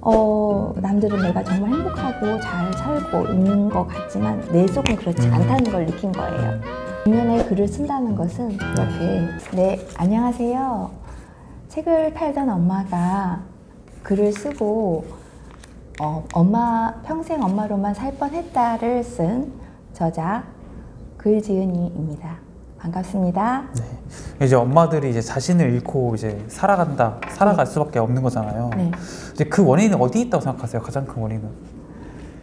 어, 남들은 내가 정말 행복하고 잘 살고 있는 것 같지만 내 속은 그렇지 음. 않다는 걸 느낀 거예요. 뒷면에 글을 쓴다는 것은 이렇게 네 안녕하세요. 책을 팔던 엄마가 글을 쓰고 어, 엄마 평생 엄마로만 살 뻔했다를 쓴 저자 글지은이입니다. 반갑습니다. 네. 이제 엄마들이 이제 자신을 잃고 이제 살아간다, 살아갈 수밖에 없는 거잖아요. 네, 이제 그 원인은 어디 있다고 생각하세요? 가장 큰 원인은?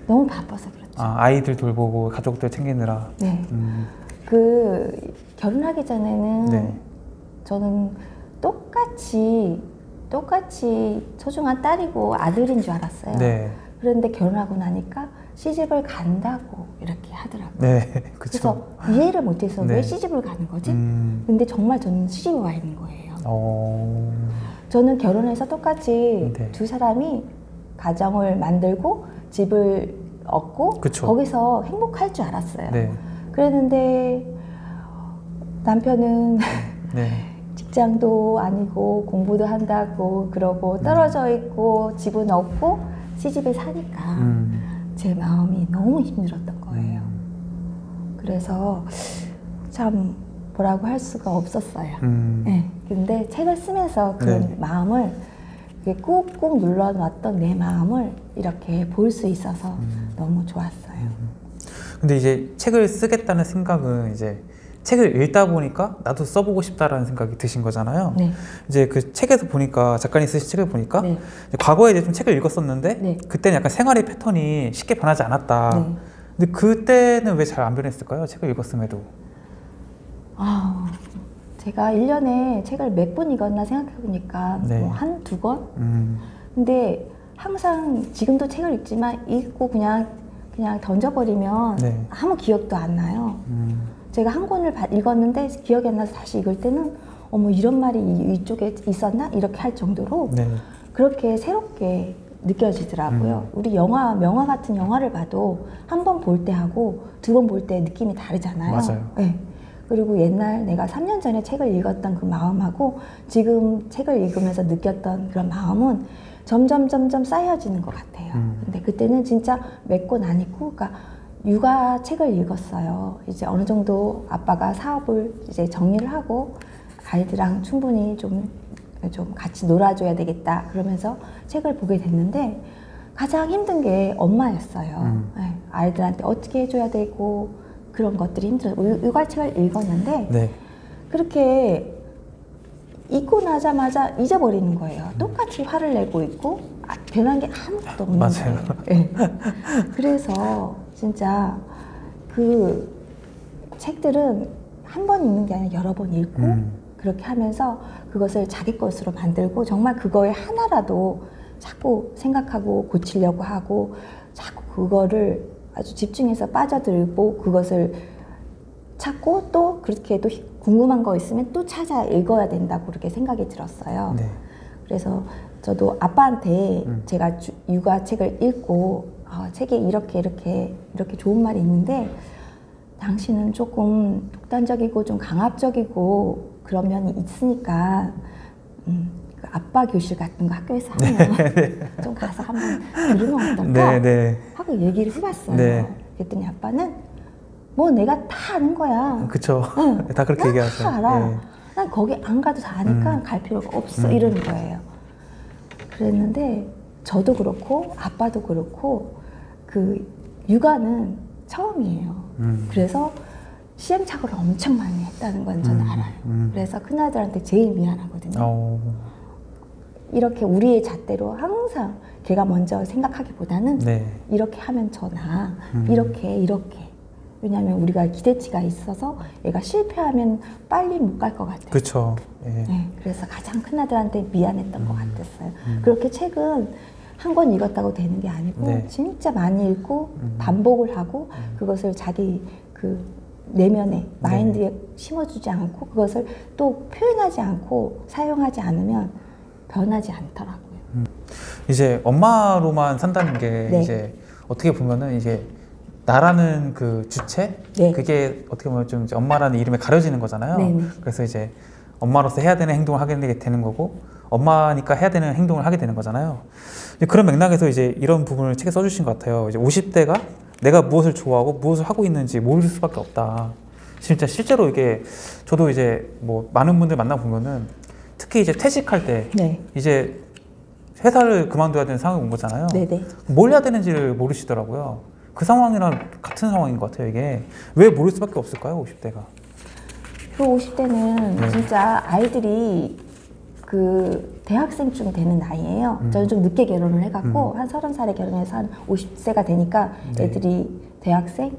너무 바빠서 그렇죠. 아, 아이들 돌보고 가족들 챙기느라. 네, 음, 그 결혼하기 전에는 네. 저는 똑같이 똑같이 소중한 딸이고 아들인 줄 알았어요. 네. 그런데 결혼하고 나니까 시집을 간다고 이렇게 하더라고요. 네. 그래서 그쵸. 이해를 못해서 네. 왜 시집을 가는 거지? 음, 근데 정말 저는 시집에 와 있는 거예요. 어, 저는 결혼해서 똑같이 네. 두 사람이 가정을 만들고 집을 얻고 그쵸. 거기서 행복할 줄 알았어요. 네. 그랬는데 남편은 네. 직장도 아니고 공부도 한다고 그러고 떨어져 있고 집은 없고 시집에 사니까 음, 제 마음이 너무 힘들었던 거예요. 그래서 참 뭐라고 할 수가 없었어요. 음, 네. 근데 책을 쓰면서 그런 네. 마음을 꾹꾹 눌러놨던 내 마음을 이렇게 볼 수 있어서 음. 너무 좋았어요. 근데 이제 책을 쓰겠다는 생각은 이제 책을 읽다 보니까 나도 써보고 싶다라는 생각이 드신 거잖아요. 네. 이제 그 책에서 보니까 작가님 쓰신 책을 보니까 네. 이제 과거에 이제 좀 책을 읽었었는데 네. 그때는 약간 생활의 패턴이 쉽게 변하지 않았다. 네. 근데 그때는 왜 잘 안 변했을까요? 책을 읽었음에도. 아, 제가 1년에 책을 몇번 읽었나 생각해 보니까 네. 뭐한 두 권? 음, 근데 항상 지금도 책을 읽지만 읽고 그냥 그냥 던져버리면 네. 아무 기억도 안 나요. 음, 제가 한 권을 바- 읽었는데 기억이 안 나서 다시 읽을 때는 어머 이런 말이 이- 이쪽에 있었나 이렇게 할 정도로 네. 그렇게 새롭게 느껴지더라고요. 음. 우리 영화 명화 같은 영화를 봐도 한 번 볼 때 하고 두 번 볼 때 느낌이 다르잖아요. 맞아요. 네. 그리고 옛날 내가 3년 전에 책을 읽었던 그 마음하고 지금 책을 읽으면서 느꼈던 그런 마음은 점점 점점 쌓여지는 것 같아요. 음. 근데 그때는 진짜 몇 권 아니고, 그러니까 육아 책을 읽었어요. 이제 어느 정도 아빠가 사업을 이제 정리를 하고 아이들랑 충분히 좀, 좀 같이 놀아줘야 되겠다. 그러면서 책을 보게 됐는데 가장 힘든 게 엄마였어요. 음. 네, 아이들한테 어떻게 해줘야 되고 그런 것들이 힘들어요. 육- 육아책을 읽었는데 네. 그렇게 읽고 나자마자 잊어버리는 거예요. 똑같이 화를 내고 있고 아, 변한 게 아무것도 없는 맞아요. 거예요. 예. 그래서 진짜 그 책들은 한 번 읽는 게 아니라 여러 번 읽고 음, 그렇게 하면서 그것을 자기 것으로 만들고 정말 그거에 하나라도 자꾸 생각하고 고치려고 하고 자꾸 그거를 아주 집중해서 빠져들고 그것을 찾고 또 그렇게 또 궁금한 거 있으면 또 찾아 읽어야 된다고 그렇게 생각이 들었어요. 네. 그래서 저도 아빠한테 음. 제가 주- 육아책을 읽고 아, 책에 이렇게 이렇게 이렇게 좋은 말이 있는데 당신은 조금 독단적이고 좀 강압적이고 그런 면이 있으니까 음, 그 아빠 교실 같은 거 학교에서 하면 좀 가서 한번 들으면 어떨까 네, 네. 하고 얘기를 해봤어요. 네. 그랬더니 아빠는 뭐 내가 다 아는 거야. 그쵸. 응. 다 그렇게 난 얘기하세요. 다 알아. 네. 난 거기 안 가도 다 아니까 음. 갈 필요가 없어 음. 이러는 거예요. 그랬는데 저도 그렇고 아빠도 그렇고 그 육아는 처음이에요. 음. 그래서 시행착오를 엄청 많이 했다는 건 저는 음. 알아요. 음. 그래서 큰아들한테 제일 미안하거든요. 어, 이렇게 우리의 잣대로 항상 걔가 먼저 생각하기보다는 네. 이렇게 하면 저 나아. 음. 이렇게 이렇게. 왜냐하면 우리가 기대치가 있어서 얘가 실패하면 빨리 못 갈 것 같아요. 그쵸. 예. 네, 그래서 가장 큰 아들한테 미안했던 것 같았어요. 음. 그렇게 책은 한 권 읽었다고 되는 게 아니고 네. 진짜 많이 읽고 음. 반복을 하고 음. 그것을 자기 그 내면에 네. 마인드에 심어주지 않고 그것을 또 표현하지 않고 사용하지 않으면 변하지 않더라고요. 이제 엄마로만 산다는 게 네. 이제 어떻게 보면은 이제 나라는 그 주체 네. 그게 어떻게 보면 좀 엄마라는 이름에 가려지는 거잖아요. 네네. 그래서 이제 엄마로서 해야 되는 행동을 하게 되는 거고 엄마니까 해야 되는 행동을 하게 되는 거잖아요. 그런 맥락에서 이제 이런 부분을 책에 써주신 것 같아요. 이제 50대가 내가 무엇을 좋아하고 무엇을 하고 있는지 모를 수밖에 없다. 진짜 실제로 이게 저도 이제 뭐 많은 분들 만나 보면은 특히 이제 퇴직할 때 네. 이제 회사를 그만둬야 되는 상황이 온 거잖아요. 네네. 뭘 해야 되는지를 모르시더라고요. 그 상황이랑 같은 상황인 것 같아요. 이게 왜 모를 수밖에 없을까요, 50대가? 그 50대는 네. 진짜 아이들이 그 대학생쯤 되는 나이예요. 음. 저는 좀 늦게 결혼을 해갖고 한 서른 살에 결혼해서 한 50세가 되니까 네. 애들이 대학생,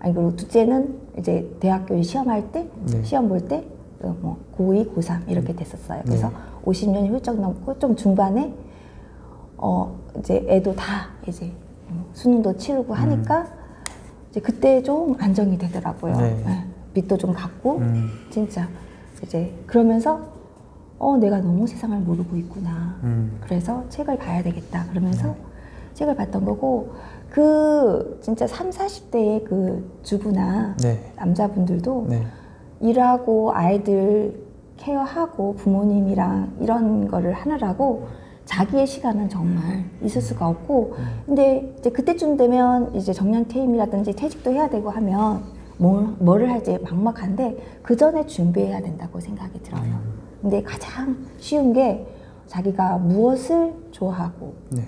아니 그리고 둘째는 이제 대학교 시험할 때, 네. 시험 볼 때, 어, 뭐 고2, 고3 이렇게 됐었어요. 그래서 네. 50년이 훌쩍 넘고 좀 중반에 어 이제 애도 다 이제 음, 수능도 치르고 하니까 이제 그때 좀 안정이 되더라고요. 네. 네. 빚도 좀 갚고 음, 진짜 이제 그러면서 어 내가 너무 세상을 모르고 있구나. 음, 그래서 책을 봐야 되겠다. 그러면서 책을 봤던 거고 그 진짜 3, 40대의 그 주부나 네, 남자분들도 네, 일하고 아이들 케어하고 부모님이랑 이런 거를 하느라고 자기의 시간은 정말 있을 수가 없고 근데 이제 그때쯤 되면 이제 정년 퇴임이라든지 퇴직도 해야 되고 하면 뭘, 뭐를 할지 막막한데 그 전에 준비해야 된다고 생각이 들어요. 근데 가장 쉬운 게 자기가 무엇을 좋아하고 네,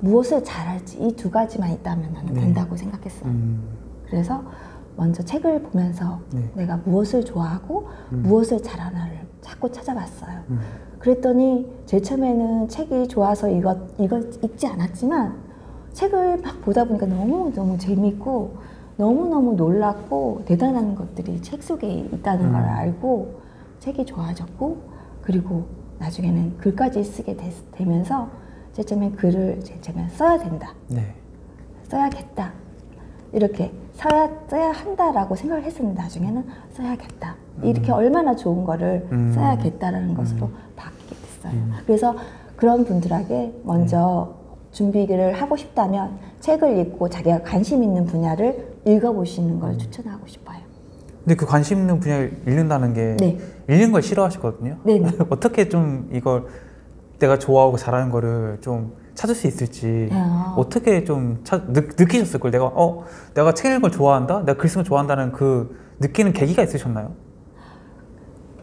무엇을 잘할지 이 두 가지만 있다면 나는 네. 된다고 생각했어요. 음, 그래서 먼저 책을 보면서 네. 내가 무엇을 좋아하고 무엇을 잘하나를 자꾸 찾아봤어요. 음. 그랬더니 제일 처음에는 책이 좋아서 이것 이것 읽지 않았지만 책을 막 보다 보니까 너무 너무 재밌고 너무 너무 놀랍고 대단한 것들이 책 속에 있다는 음. 걸 알고 책이 좋아졌고 그리고 나중에는 글까지 쓰게 되, 제일 처음에 글을 처음에 써야 된다. 네, 써야겠다. 이렇게 써야, 써야 한다라고 생각을 했었는데 나중에는 써야겠다. 이렇게 얼마나 좋은 거를 음. 써야겠다라는 것으로 바뀌게 됐어요. 그래서 그런 분들에게 먼저 준비를 하고 싶다면 책을 읽고 자기가 관심 있는 분야를 읽어보시는 걸 추천하고 싶어요. 근데 그 관심 있는 분야를 읽는다는 게 네. 읽는 걸 싫어하시거든요. 네네. 어떻게 좀 이걸 내가 좋아하고 잘하는 거를 좀 찾을 수 있을지 아. 어떻게 좀 찾, 느, 느끼셨을 걸 내가 어 내가 책 읽는 걸 좋아한다 내가 글 쓰는 걸 좋아한다는 그 느끼는 계기가 있으셨나요?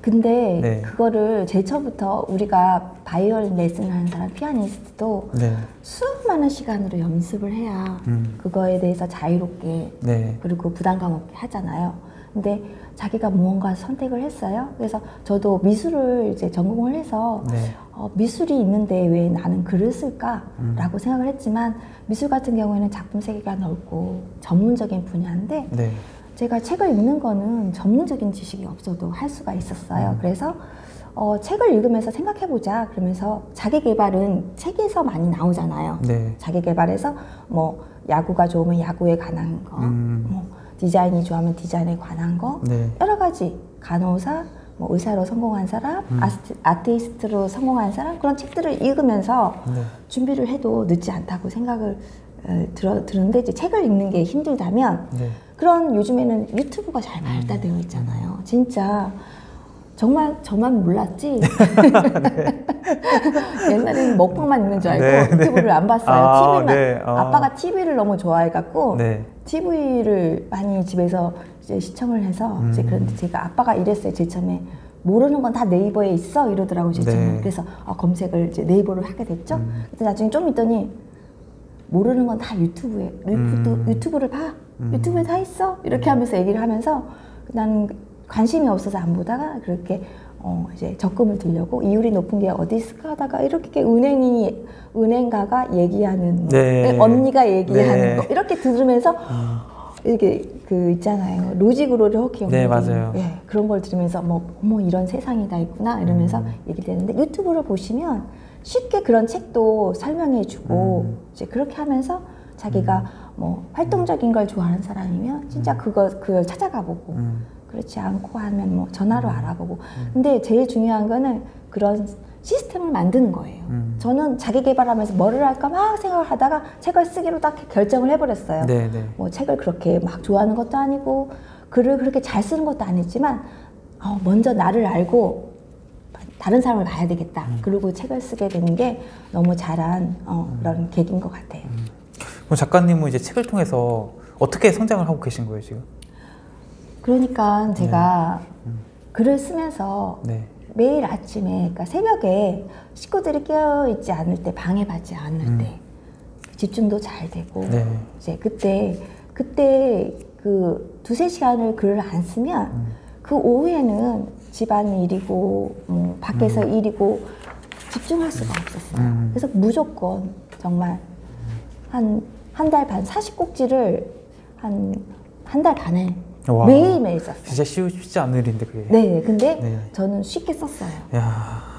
근데 네. 그거를 제일 처음부터 우리가 바이올린 레슨을 하는 사람 피아니스트도 네, 수많은 시간으로 연습을 해야 음. 그거에 대해서 자유롭게 네, 그리고 부담감 없게 하잖아요. 근데 자기가 무언가 선택을 했어요. 그래서 저도 미술을 이제 전공을 해서 네, 어, 미술이 있는데 왜 나는 글을 쓸까라고 생각을 했지만 미술 같은 경우에는 작품 세계가 넓고 전문적인 분야인데 네, 제가 책을 읽는 거는 전문적인 지식이 없어도 할 수가 있었어요. 그래서 어, 책을 읽으면서 생각해보자. 그러면서 자기 개발은 책에서 많이 나오잖아요. 네, 자기 개발에서 뭐 야구가 좋으면 야구에 관한 거, 음. 뭐 디자인이 좋아하면 디자인에 관한 거, 네, 여러 가지. 간호사, 뭐 의사로 성공한 사람, 음. 아스트, 아티스트로 성공한 사람 그런 책들을 읽으면서 네, 준비를 해도 늦지 않다고 생각을 어, 들어 들었는데 이제 책을 읽는 게 힘들다면 네, 그런 요즘에는 유튜브가 잘 발달되어 있잖아요. 진짜 정말 저만 몰랐지. 옛날에는 먹방만 있는 줄 알고 네, 유튜브를 안 봤어요. 아, TV만. 네, 아. 아빠가 TV를 너무 좋아해갖고 네, TV를 많이 집에서 이제 시청을 해서 이제 음. 그런데 제가 아빠가 이랬어요. 제일 처음에 모르는 건 다 네이버에 있어 이러더라고요. 제일 네. 처음에. 그래서 어, 검색을 이제 네이버를 하게 됐죠. 음. 근데 나중에 좀 있더니 모르는 건 다 유튜브에 유튜브, 음. 유튜브를 봐. 유튜브에 다 있어. 이렇게 하면서 얘기를 하면서 나는 관심이 없어서 안 보다가 그렇게 어 이제 적금을 들려고 이율이 높은 게 어디 있을까 하다가 이렇게 은행이 은행가가 얘기하는 뭐, 네. 언니가 얘기하는 네. 거 이렇게 들으면서 이렇게 그 있잖아요 로직으로 이렇게 네, 맞아요. 예, 그런 걸 들으면서 뭐 어머 이런 세상이 다 있구나 이러면서 음. 얘기를 되는데 유튜브를 보시면 쉽게 그런 책도 설명해주고 음. 이제 그렇게 하면서 자기가 뭐 활동적인 걸 좋아하는 사람이면 진짜 그거 그걸 찾아가 보고 음, 그렇지 않고 하면 뭐 전화로 알아보고 근데 제일 중요한 거는 그런 시스템을 만드는 거예요. 음. 저는 자기 개발하면서 뭐를 할까 막 생각을 하다가 책을 쓰기로 딱 결정을 해버렸어요. 네, 네, 뭐 책을 그렇게 막 좋아하는 것도 아니고 글을 그렇게 잘 쓰는 것도 아니지만 어, 먼저 나를 알고 다른 사람을 봐야 되겠다. 그리고 책을 쓰게 되는 게 너무 잘한 어, 그런 계기인 것 같아요. 그럼 작가님은 이제 책을 통해서 어떻게 성장을 하고 계신 거예요 지금? 그러니까 제가 글을 쓰면서 네. 매일 아침에, 그러니까 새벽에 식구들이 깨어 있지 않을 때, 방해받지 않을 음. 때 집중도 잘 되고 네. 이제 그때 그때 그 두세 시간을 글을 안 쓰면 음. 그 오후에는 집안 일이고 음, 밖에서 일이고 집중할 수가 없었어요. 음. 그래서 무조건 정말 한 한 달 반 사십 꼭지를 한 한 달 반에 와. 매일 매일 썼어요. 진짜 쉬우, 쉽지 않은 일인데 그게. 네, 근데 네. 저는 쉽게 썼어요. 야.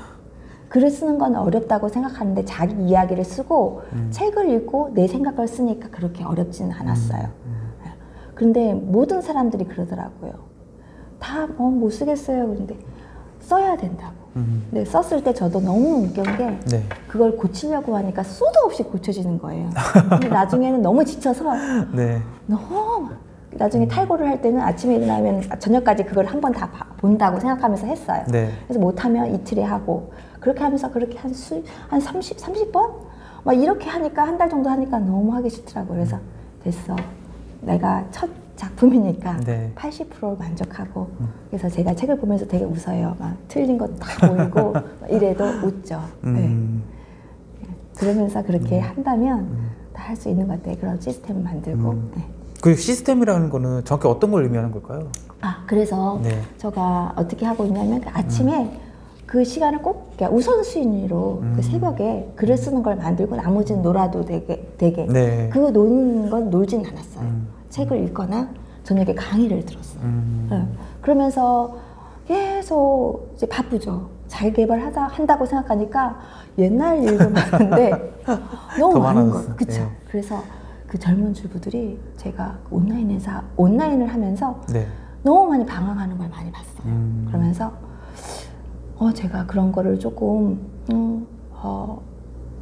글을 쓰는 건 어렵다고 생각하는데 자기 이야기를 쓰고 음. 책을 읽고 내 생각을 쓰니까 그렇게 어렵지는 않았어요. 음. 그런데 모든 사람들이 그러더라고요. 다못 쓰겠어요. 그런데 써야 된다고. 음. 근데 썼을 때 저도 너무 웃긴 게 네. 그걸 고치려고 하니까 수도 없이 고쳐지는 거예요. 근데 나중에는 너무 지쳐서 네. 너무 나중에 탈고를 할 때는 아침에 일어나면 저녁까지 그걸 한 번 다 본다고 생각하면서 했어요. 네. 그래서 못하면 이틀에 하고 그렇게 하면서 그렇게 한 수, 한 30, 30번? 막 이렇게 하니까 한 달 정도 하니까 너무 하기 싫더라고요. 그래서 됐어. 내가 첫 작품이니까 네. 80% 만족하고 그래서 제가 책을 보면서 되게 웃어요. 막 틀린 거 다 보이고 막 이래도 웃죠. 네. 음. 그러면서 그렇게 한다면 다 할 수 있는 것 같아요. 그런 시스템을 만들고. 음. 네. 그 시스템이라는 거는 정확히 어떤 걸 의미하는 걸까요? 아 그래서 네. 제가 어떻게 하고 있냐면 그 아침에 그 시간을 꼭 우선순위로 음. 그 새벽에 글을 쓰는 걸 만들고 나머지는 놀아도 되게 되게 네. 그거 노는 건 놀진 않았어요. 음. 책을 읽거나 저녁에 강의를 들었어요. 음. 네. 그러면서 계속 이제 바쁘죠. 잘 개발하다 한다고 생각하니까 옛날 일도 많은데 너무 더 많은. 거예요. 그렇죠. 네. 그래서 그 젊은 주부들이 제가 그 온라인에서 온라인을 하면서 네. 너무 많이 방황하는 걸 많이 봤어요. 음. 그러면서 어 제가 그런 거를 조금 음, 어,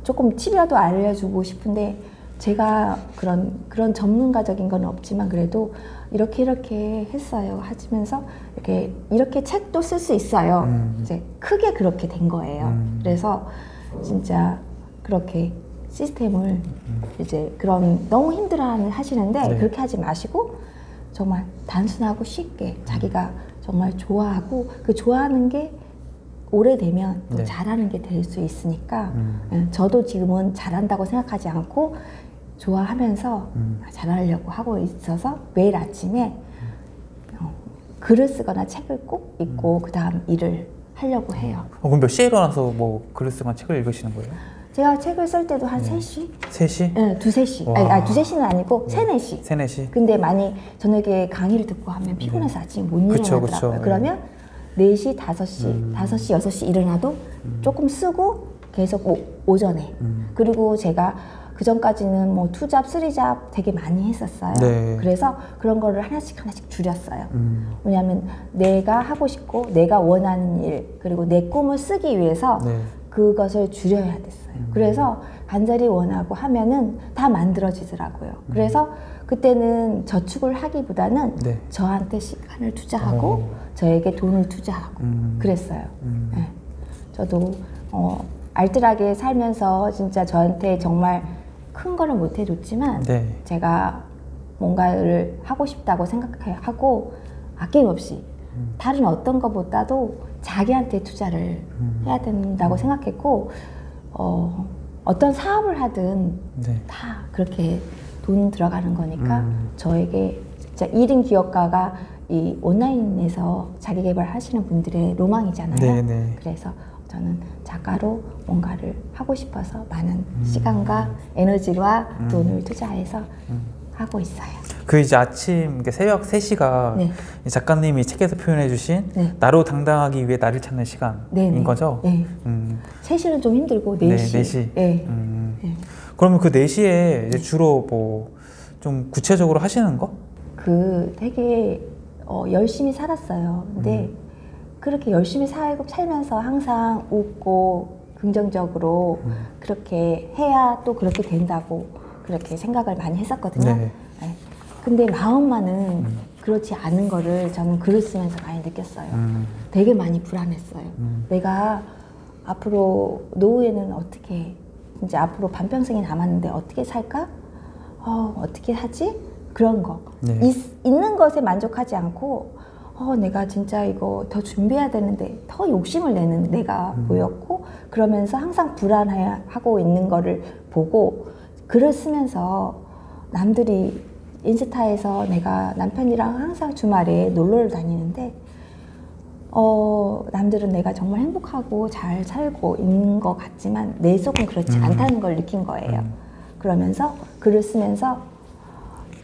조금 팁이라도 알려주고 싶은데 제가 그런 그런 전문가적인 건 없지만 그래도 이렇게 이렇게 했어요 하시면서 이렇게 이렇게 책도 쓸 수 있어요. 음. 이제 크게 그렇게 된 거예요. 음. 그래서 진짜 그렇게 시스템을 이제 그런 너무 힘들어하는 하시는데 네. 그렇게 하지 마시고 정말 단순하고 쉽게 자기가 정말 좋아하고 그 좋아하는 게 오래되면 또 네. 잘하는 게 될 수 있으니까 음. 예, 저도 지금은 잘한다고 생각하지 않고 좋아하면서 음. 잘하려고 하고 있어서 매일 아침에 어, 글을 쓰거나 책을 꼭 읽고 그 다음 일을 하려고 해요. 어, 그럼 몇 시에 일어나서 뭐 글을 쓰거나 책을 읽으시는 거예요? 제가 책을 쓸 때도 한 네. 3시? 3시? 네, 두세 시. 와. 아니, 아니, 두세 시는 아니고 네. 세네 시. 3, 4시? 근데 많이 저녁에 강의를 듣고 하면 피곤해서 아침에 못 일어나더라고요. 그쵸. 그러면 4시, 5시, 음. 5시, 6시 일어나도 조금 쓰고 계속 오, 오전에. 음. 그리고 제가 그 전까지는 뭐 투잡, 쓰리잡 되게 많이 했었어요. 네. 그래서 그런 거를 하나씩 하나씩 줄였어요. 음. 왜냐하면 내가 하고 싶고 내가 원하는 일 그리고 내 꿈을 쓰기 위해서 네. 그것을 줄여야 됐어요. 그래서 간절히 원하고 하면은 다 만들어지더라고요. 그래서 그때는 저축을 하기보다는 네. 저한테 시간을 투자하고 어. 저에게 돈을 투자하고 음. 그랬어요. 음. 네. 저도 어, 알뜰하게 살면서 진짜 저한테 정말 큰 거를 못 해줬지만 네. 제가 뭔가를 하고 싶다고 생각하고 아낌없이 음. 다른 어떤 것보다도 자기한테 투자를 음. 해야 된다고 생각했고 어, 어떤 사업을 하든 네. 다 그렇게 돈 들어가는 거니까 음. 저에게 진짜 1인 기업가가 이 온라인에서 자기 개발하시는 분들의 로망이잖아요. 네, 네. 그래서 저는 작가로 뭔가를 하고 싶어서 많은 음. 시간과 에너지와 돈을 투자해서 하고 있어요. 그 이제 아침 새벽 3시가 네. 작가님이 책에서 표현해 주신 네. 나로 당당하기 위해 나를 찾는 시간인 네, 네. 거죠? 네. 음. 3시는 좀 힘들고 네, 4시. 4시. 네. 음. 네. 그러면 그 4시에 이제 주로 뭐 좀 구체적으로 하시는 거? 그 되게 어, 열심히 살았어요. 근데 음. 그렇게 열심히 살고 살면서 항상 웃고 긍정적으로 음. 그렇게 해야 또 그렇게 된다고 그렇게 생각을 많이 했었거든요. 네. 네. 근데 마음만은 음. 그렇지 않은 거를 저는 글을 쓰면서 많이 느꼈어요. 음. 되게 많이 불안했어요. 음. 내가 앞으로 노후에는 어떻게 이제 앞으로 반평생이 남았는데 어떻게 살까? 어, 어떻게 하지? 그런 거. 네. 있, 있는 것에 만족하지 않고 어, 내가 진짜 이거 더 준비해야 되는데 더 욕심을 내는 내가 음. 보였고 그러면서 항상 불안해하고 있는 거를 보고 글을 쓰면서 남들이 인스타에서 내가 남편이랑 항상 주말에 놀러를 다니는데 어, 남들은 내가 정말 행복하고 잘 살고 있는 것 같지만 내 속은 그렇지 음. 않다는 걸 느낀 거예요. 음. 그러면서 글을 쓰면서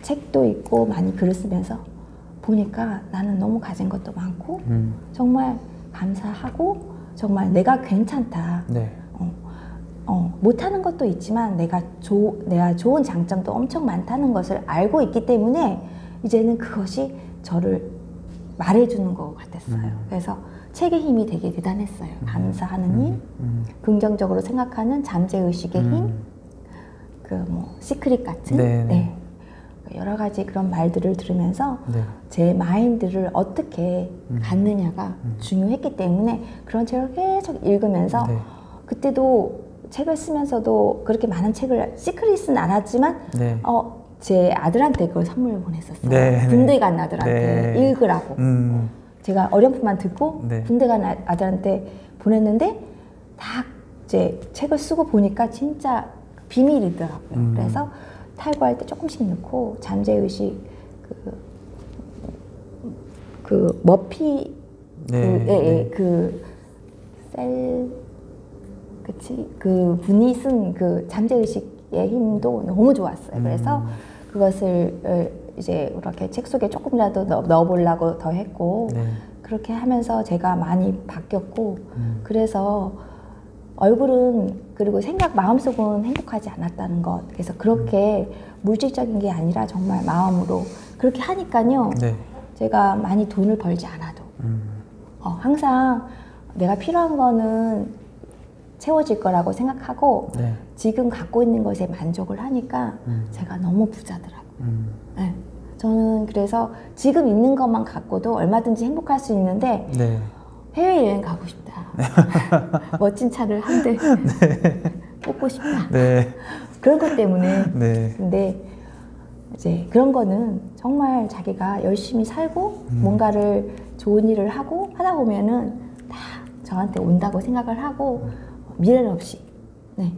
책도 읽고 많이 글을 쓰면서 보니까 나는 너무 가진 것도 많고 음. 정말 감사하고 정말 내가 괜찮다. 네. 어, 어, 못하는 것도 있지만 내가 조, 내가 좋은 장점도 엄청 많다는 것을 알고 있기 때문에 이제는 그것이 저를 말해주는 것 같았어요. 음. 그래서 책의 힘이 되게 대단했어요. 감사하는 힘, 음. 긍정적으로 생각하는 잠재의식의 힘, 음. 그뭐 시크릿 같은 네, 네. 네. 여러 가지 그런 말들을 들으면서 네. 제 마인드를 어떻게 음. 갖느냐가 음. 중요했기 때문에 그런 책을 계속 읽으면서 네. 그때도 책을 쓰면서도 그렇게 많은 책을 시크릿은 안 하지만 네. 어, 제 아들한테 그걸 선물을 보냈었어요. 네, 네. 군대 간 아들한테 네. 읽으라고. 음. 제가 어렴풋만 듣고 네. 군대 간 아- 아들한테 보냈는데 딱 이제 책을 쓰고 보니까 진짜 비밀이더라고요. 음. 그래서 탈구할 때 조금씩 넣고 잠재의식 그, 그 머피 네. 그, 예, 예, 네. 그셀 그치 그 분이 쓴 그 잠재의식의 힘도 너무 좋았어요. 그래서 음. 그것을 어, 이제 이렇게 책 속에 조금이라도 넣, 넣어 보려고 더 했고 네. 그렇게 하면서 제가 많이 바뀌었고 음. 그래서 얼굴은 그리고 생각 마음속은 행복하지 않았다는 것 그래서 그렇게 물질적인 게 아니라 정말 마음으로 그렇게 하니까요 네. 제가 많이 돈을 벌지 않아도 음. 어, 항상 내가 필요한 거는 채워질 거라고 생각하고 네. 지금 갖고 있는 것에 만족을 하니까 음. 제가 너무 부자더라고요. 음. 네. 저는 그래서 지금 있는 것만 갖고도 얼마든지 행복할 수 있는데 네. 해외여행 가고 싶다. 멋진 차를 한 대 뽑고 싶다. 네. 그런 것 때문에 네. 근데 이제 그런 거는 정말 자기가 열심히 살고 음. 뭔가를 좋은 일을 하고 하다 보면은 다 저한테 온다고 생각을 하고 미련 없이 네.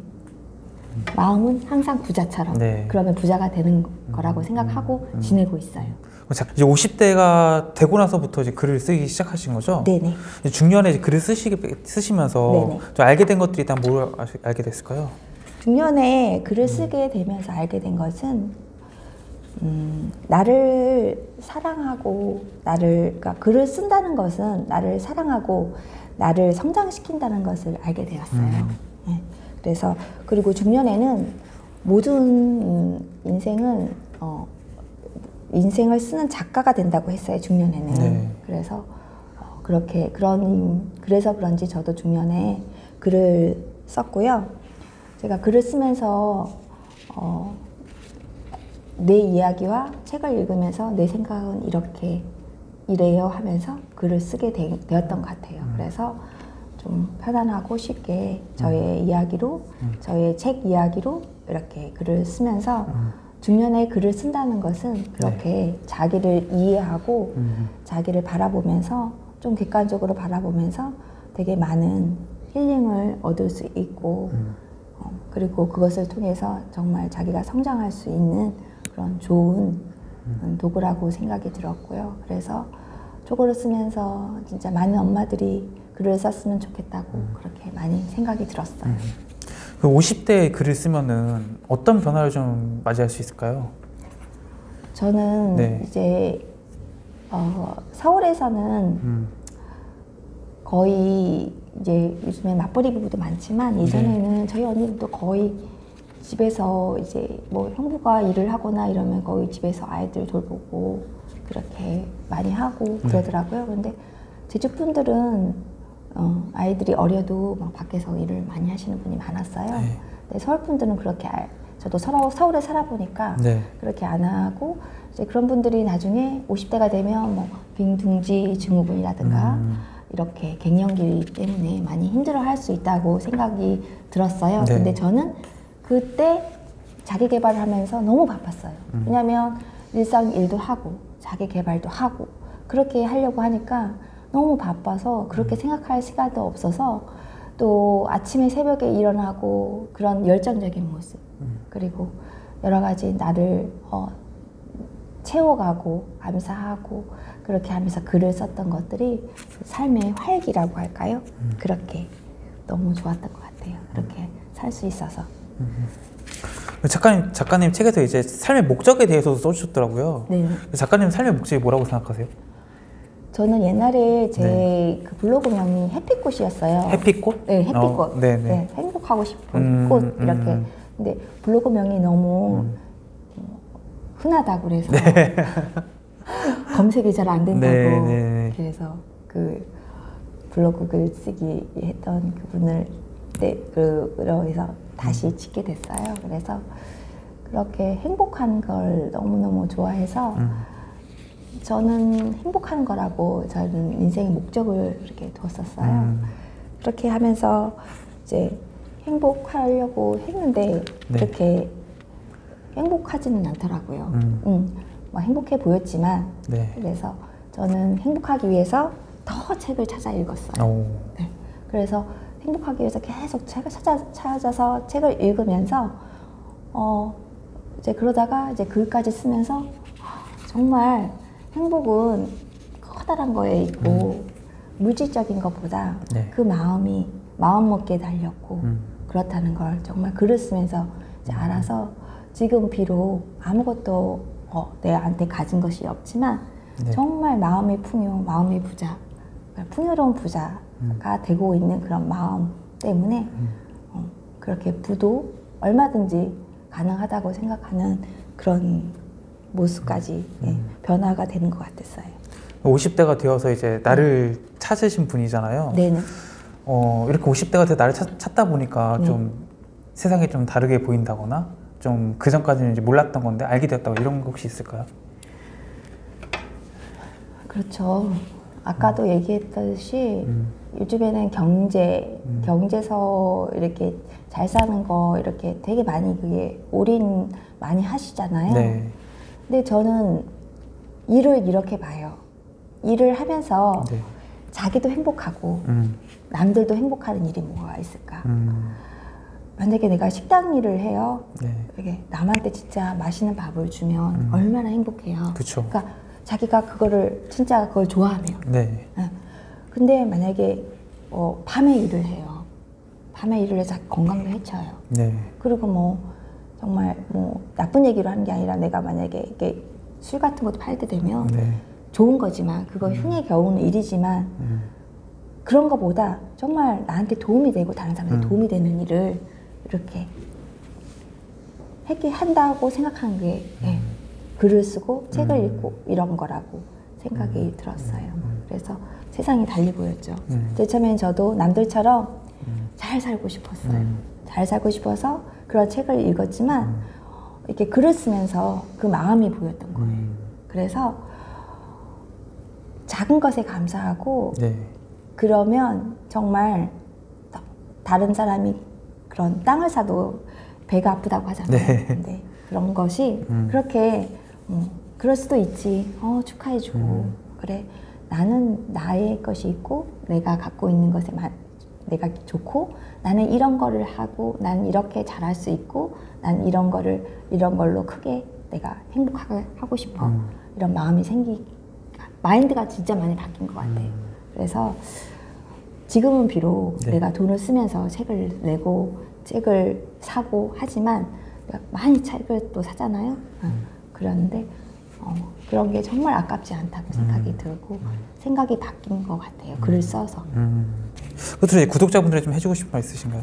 마음은 항상 부자처럼 네. 그러면 부자가 되는 거라고 생각하고 음. 지내고 있어요. 자, 이제 50대가 되고 나서부터 이제 글을 쓰기 시작하신 거죠? 네네. 중년에 이제 글을 쓰시, 쓰시면서. 좀 알게 된 것들이 일단 뭘 알게 됐을까요? 중년에 음. 글을 쓰게 되면서 알게 된 것은 음, 나를 사랑하고 나를 그러니까 글을 쓴다는 것은 나를 사랑하고 나를 성장시킨다는 것을 알게 되었어요. 음. 네. 그래서 그리고 중년에는 모든 음, 인생은 어, 인생을 쓰는 작가가 된다고 했어요. 중년에는 네. 그래서 어, 그렇게 그런 그래서 그런지 저도 중년에 글을 썼고요. 제가 글을 쓰면서 어, 내 이야기와 책을 읽으면서 내 생각은 이렇게 이래요 하면서 글을 쓰게 되, 었던것 같아요. 그래서 좀 편안하고 쉽게 저의 이야기로 저의 책 이야기로 이렇게 글을 쓰면서 중년에 글을 쓴다는 것은 그렇게 자기를 이해하고 음. 자기를 바라보면서 좀 객관적으로 바라보면서 되게 많은 힐링을 얻을 수 있고 어, 그리고 그것을 통해서 정말 자기가 성장할 수 있는 그런 좋은 음, 도구라고 생각이 들었고요. 그래서 쪽으로 쓰면서 진짜 많은 엄마들이 글을 썼으면 좋겠다고 그렇게 많이 생각이 들었어요. 그 50대에 글을 쓰면은 어떤 변화를 좀 맞이할 수 있을까요? 저는 네. 이제 어, 서울에서는 음. 거의 이제 요즘에 맞벌이 부부도 많지만 예전에는 저희 언니들도 거의 집에서 이제 뭐 형부가 일을 하거나 이러면 거의 집에서 아이들 돌보고 그렇게 많이 하고 그러더라고요. 근데 제주분들은 어, 아이들이 어려도 막 밖에서 일을 많이 하시는 분이 많았어요. 네. 근데 서울 분들은 그렇게 알- 저도 서로 서울에 살아보니까 네. 그렇게 안 하고 이제 그런 분들이 나중에 50대가 되면 뭐 빈둥지 증후군이라든가 음. 이렇게 갱년기 때문에 많이 힘들어 할 수 있다고 생각이 들었어요. 네. 근데 저는 그때 자기 개발을 하면서 너무 바빴어요. 음. 왜냐하면 일상 일도 하고 자기 개발도 하고 그렇게 하려고 하니까 너무 바빠서 그렇게 음. 생각할 시간도 없어서 또 아침에 새벽에 일어나고 그런 열정적인 모습 음. 그리고 여러 가지 나를 어, 채워가고 감사하고 그렇게 하면서 글을 썼던 것들이 그 삶의 활기라고 할까요? 음. 그렇게 너무 좋았던 것 같아요. 그렇게 살 수 있어서. 작가님 작가님 책에서 이제 삶의 목적에 대해서도 써주셨더라고요. 네. 작가님 삶의 목적이 뭐라고 생각하세요? 저는 옛날에 제 네. 그 블로그 명이 햇빛꽃이었어요. 햇빛꽃? 네. 어, 네, 네. 네, 행복하고 싶은 음, 꽃 이렇게. 음. 근데 블로그 명이 너무 음. 어, 흔하다고 그래서 검색이 잘 안 된다고 네, 네. 그래서 그 블로그 글 쓰기 했던 그분을 네, 그러해서 다시 음. 짓게 됐어요. 그래서 그렇게 행복한 걸 너무너무 좋아해서 음. 저는 행복한 거라고 저는 인생의 목적을 이렇게 뒀었어요. 음. 그렇게 하면서 이제 행복하려고 했는데 네. 그렇게 행복하지는 않더라고요. 음. 음, 뭐 행복해 보였지만 네. 그래서 저는 행복하기 위해서 더 책을 찾아 읽었어요. 오. 네. 그래서 행복하기 위해서 계속 책을 찾아, 찾아서 책을 읽으면서 어 이제 그러다가 이제 글까지 쓰면서 아, 정말 행복은 커다란 거에 있고 물질적인 것보다 음. 네. 그 마음이 마음 먹기에 달렸고 음. 그렇다는 걸 정말 글을 쓰면서 이제 알아서 지금 비록 아무것도 어, 내한테 가진 것이 없지만 네. 정말 마음의 풍요, 마음의 부자, 풍요로운 부자 가 음. 되고 있는 그런 마음 때문에 어, 그렇게 부도 얼마든지 가능하다고 생각하는 그런 모습까지 예, 음. 변화가 되는 것 같았어요. 50대가 되어서 이제 나를 찾으신 분이잖아요. 네네. 어, 이렇게 50대가 돼 나를 찾, 찾다 보니까 네. 좀 세상이 좀 다르게 보인다거나 좀 그 전까지는 이제 몰랐던 건데 알게 되었다고 이런 거 혹시 있을까요? 그렇죠. 아까도 얘기했듯이 음. 요즘에는 경제, 음. 경제서 이렇게 잘 사는 거 이렇게 되게 많이 그게 올인 많이 하시잖아요. 네. 근데 저는 일을 이렇게 봐요. 일을 하면서 네. 자기도 행복하고 음. 남들도 행복하는 일이 뭐가 있을까? 음. 만약에 내가 식당 일을 해요. 네. 이렇게 남한테 진짜 맛있는 밥을 주면 음. 얼마나 행복해요. 그쵸. 그러니까 자기가 그거를 진짜 그걸 좋아하면. 네. 예. 근데 만약에 어, 밤에 일을 해요. 밤에 일을 해서 건강도 해쳐요. 네. 그리고 뭐 정말 뭐 나쁜 얘기로 하는 게 아니라 내가 만약에 이게 술 같은 것도 팔때 되면 네. 좋은 거지만 그거 흉에 겨우는 일이지만 음. 그런 거보다 정말 나한테 도움이 되고 다른 사람한테 음. 도움이 되는 일을 이렇게 했게 한다고 생각하는 게 예, 글을 쓰고 책을 음. 읽고 이런 거라고 생각이 들었어요. 그래서 세상이 달리 보였죠. 음. 제일 처음엔 저도 남들처럼 음. 잘 살고 싶었어요. 음. 잘 살고 싶어서 그런 책을 읽었지만 이렇게 글을 쓰면서 그 마음이 보였던 거예요. 음. 그래서 작은 것에 감사하고 네. 그러면 정말 다- 다른 사람이 그런 땅을 사도 배가 아프다고 하잖아요. 네. 근데 그런 것이 음. 그렇게 음, 그럴 수도 있지. 어, 축하해주고 음. 그래 나는 나의 것이 있고 내가 갖고 있는 것에 만 내가 좋고 나는 이런 거를 하고 나는 이렇게 잘할 수 있고 나는 이런 거를 이런 걸로 크게 내가 행복하게 하고 싶어 음. 이런 마음이 생기 마인드가 진짜 많이 바뀐 것 같아요. 음. 그래서 지금은 비록 네. 내가 돈을 쓰면서 책을 내고 책을 사고 하지만 많이 책을 또 사잖아요. 어, 그런데 어, 그런 게 정말 아깝지 않다고 생각이 음. 들고 생각이 바뀐 것 같아요. 글을 써서. 음. 끝으로 이제 구독자분들이 좀 해주고 싶은 말 있으신가요?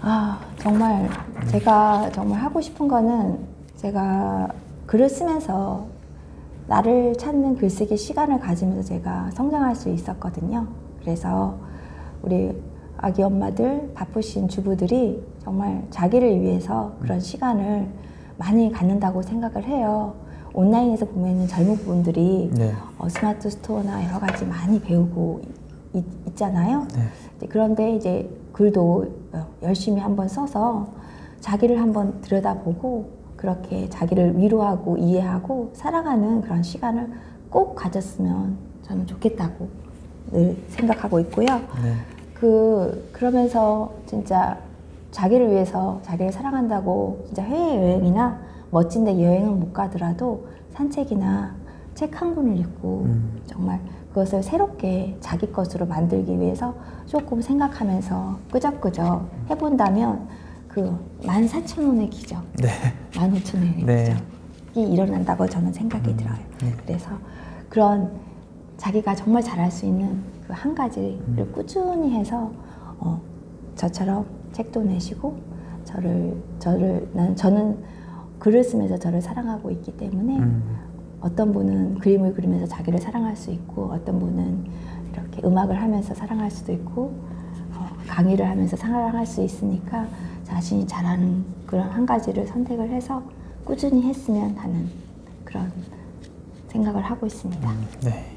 아 정말 제가 정말 하고 싶은 거는 제가 글을 쓰면서 나를 찾는 글쓰기 시간을 가지면서 제가 성장할 수 있었거든요. 그래서 우리 아기 엄마들 바쁘신 주부들이 정말 자기를 위해서 그런 시간을 많이 갖는다고 생각을 해요. 온라인에서 보면은 젊은 분들이 네. 어, 스마트 스토어나 여러 가지 많이 배우고 있, 있잖아요. 네. 그런데 이제 글도 어, 열심히 한번 써서 자기를 한번 들여다보고 그렇게 자기를 위로하고 이해하고 살아가는 그런 시간을 꼭 가졌으면 저는 좋겠다고 늘 생각하고 있고요. 네. 그 그러면서 진짜 자기를 위해서 자기를 사랑한다고 진짜 해외 여행이나 멋진 데 여행은 못 가더라도 산책이나 책 한 권을 읽고 음. 정말 그것을 새롭게 자기 것으로 만들기 위해서 조금 생각하면서 끄적끄적 해본다면 그 14,000원의 기적, 네. 15,000원의 네. 기적이 일어난다고 저는 생각이 음, 들어요. 네. 그래서 그런 자기가 정말 잘할 수 있는 그 한 가지를 음. 꾸준히 해서 어, 저처럼 책도 내시고 저를 저를 난 저는 글을 쓰면서 저를 사랑하고 있기 때문에 음. 어떤 분은 그림을 그리면서 자기를 사랑할 수 있고 어떤 분은 이렇게 음악을 하면서 사랑할 수도 있고 어, 강의를 하면서 사랑할 수 있으니까 자신이 잘하는 그런 한 가지를 선택을 해서 꾸준히 했으면 하는 그런 생각을 하고 있습니다. 네.